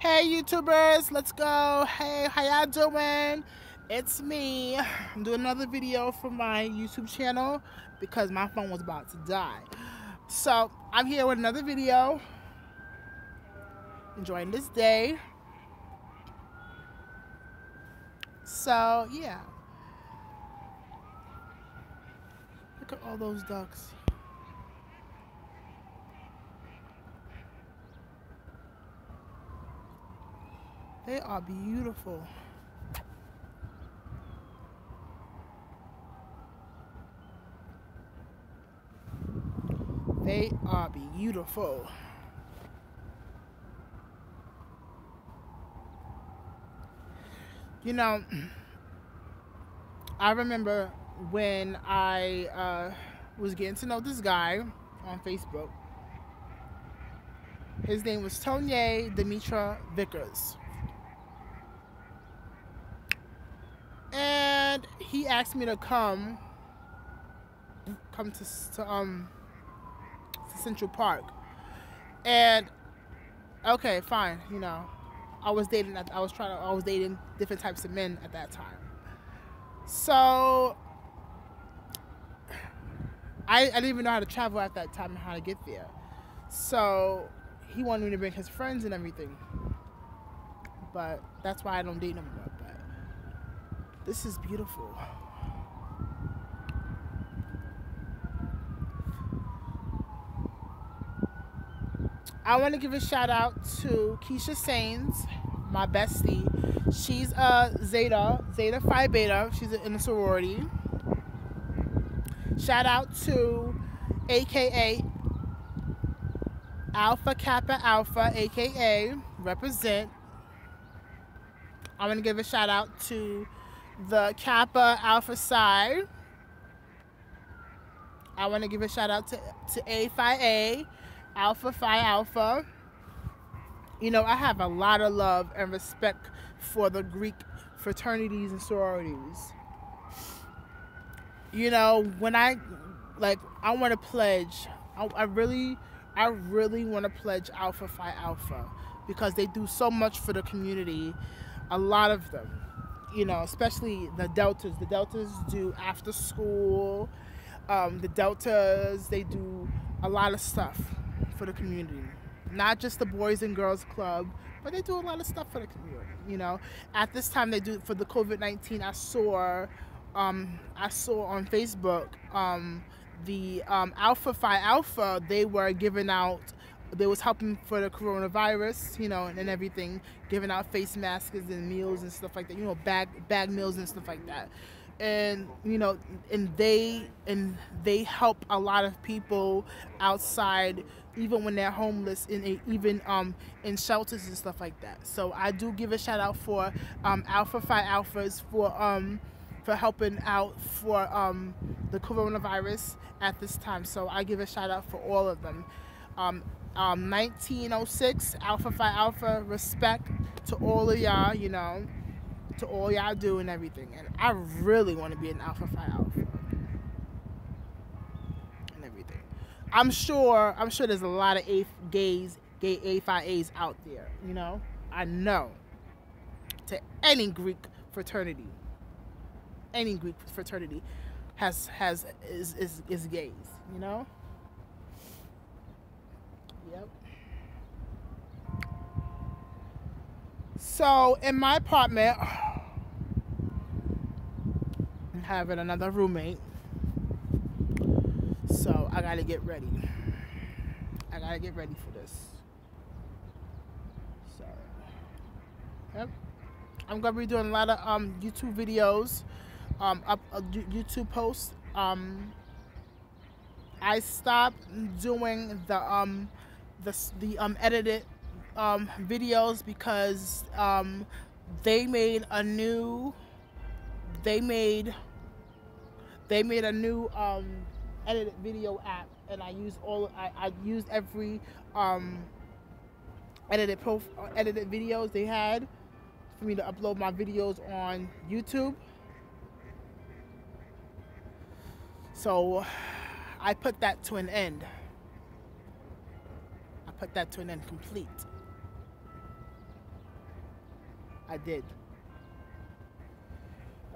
Hey YouTubers, let's go. Hey, how y'all doing? It's me. I'm doing another video for my YouTube channel because my phone was about to die. So I'm here with another video. Enjoying this day. So yeah. Look at all those ducks. They are beautiful. They are beautiful. You know, I remember when I uh, was getting to know this guy on Facebook. His name was Tonye Demetra Vickers. and he asked me to come come to, to um to Central Park. And okay fine you know. I was dating I was trying to I was dating different types of men at that time. So I, I didn't even know how to travel at that time and how to get there. So he wanted me to bring his friends and everything. But that's why I don't date no more this is beautiful. I want to give a shout out to Keisha Sains, my bestie. She's a Zeta, Zeta Phi Beta. She's in a sorority. Shout out to AKA Alpha Kappa Alpha, AKA Represent. I want to give a shout out to the Kappa Alpha Psi. I want to give a shout out to, to A Phi A, Alpha Phi Alpha. You know, I have a lot of love and respect for the Greek fraternities and sororities. You know, when I, like, I want to pledge, I, I really, I really want to pledge Alpha Phi Alpha because they do so much for the community, a lot of them you know, especially the deltas. The deltas do after school. Um, the deltas they do a lot of stuff for the community, not just the boys and girls club, but they do a lot of stuff for the community. You know, at this time they do for the COVID nineteen. I saw, um, I saw on Facebook um, the um, Alpha Phi Alpha. They were giving out they was helping for the coronavirus, you know, and, and, everything, giving out face masks and meals and stuff like that, you know, bag bag meals and stuff like that. And you know, and they and they help a lot of people outside, even when they're homeless, in even um in shelters and stuff like that. So I do give a shout out for um, Alpha Phi Alphas for um for helping out for um the coronavirus at this time. So I give a shout out for all of them. Um, um, 1906 Alpha Phi Alpha. Respect to all of y'all, you know, to all y'all do and everything. And I really want to be an Alpha Phi Alpha and everything. I'm sure. I'm sure there's a lot of A gays, gay A Phi A's out there. You know, I know. To any Greek fraternity, any Greek fraternity has has is is, is gays. You know. Yep. So in my apartment, I'm having another roommate. So I gotta get ready. I gotta get ready for this. So, yep. I'm gonna be doing a lot of um, YouTube videos, um, up uh, YouTube posts. Um, I stopped doing the um, the, the um, edited um, videos because um, they made a new they made they made a new um, edited video app and I used all I, I used every um, edited pro edited videos they had for me to upload my videos on YouTube. So I put that to an end put that to an end complete. I did.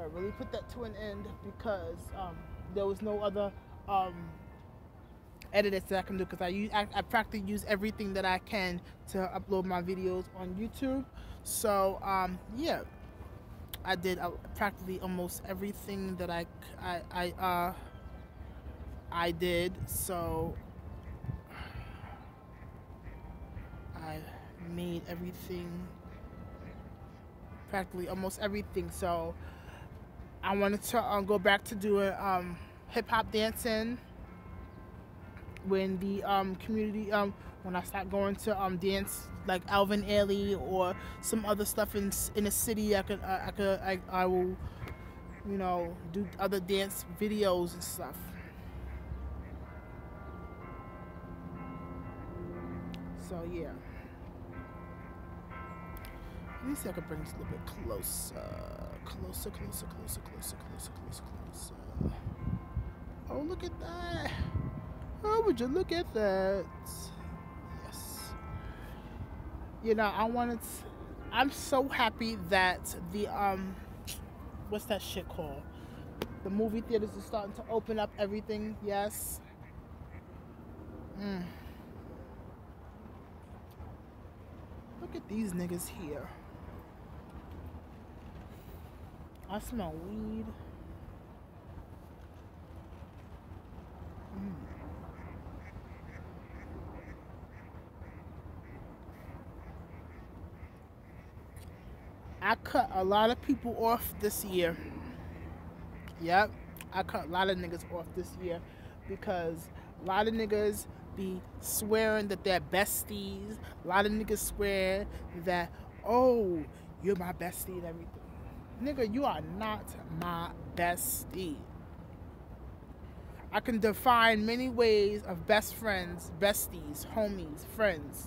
I really put that to an end because um, there was no other um, edits that I can do because I use I, I, practically use everything that I can to upload my videos on YouTube. So um, yeah, I did uh, practically almost everything that I I I uh, I did. So I made everything practically almost everything. So I wanted to um, go back to doing um, hip hop dancing when the um, community um, when I start going to um, dance like Alvin Ailey or some other stuff in in the city, I could I, I could I, I will you know do other dance videos and stuff. So yeah. Let me see if I can bring this a little bit closer. Closer, closer, closer, closer, closer, closer, closer. Oh, look at that. Oh, would you look at that? Yes. You know, I wanted to, I'm so happy that the, um, what's that shit called? The movie theaters are starting to open up everything. Yes. Mm. Look at these niggas here. I smell weed. I cut a lot of people off this year. Yep, I cut a lot of niggas off this year because a lot of niggas be swearing that they're besties. A lot of niggas swear that, oh, you're my bestie and everything. Nigga, you are not my bestie. I can define many ways of best friends, besties, homies, friends.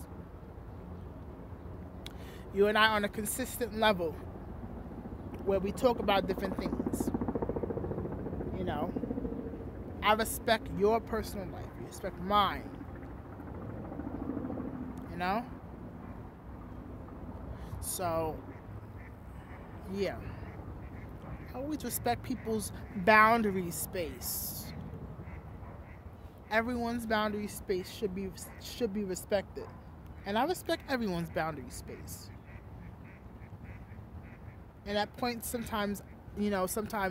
You and I on a consistent level where we talk about different things. You know, I respect your personal life, you respect mine. You know? So, yeah always respect people's boundary space. Everyone's boundary space should be should be respected. And I respect everyone's boundary space. And at points sometimes, you know, sometimes